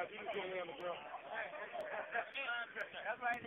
guys, you can get me on the ground. That's right.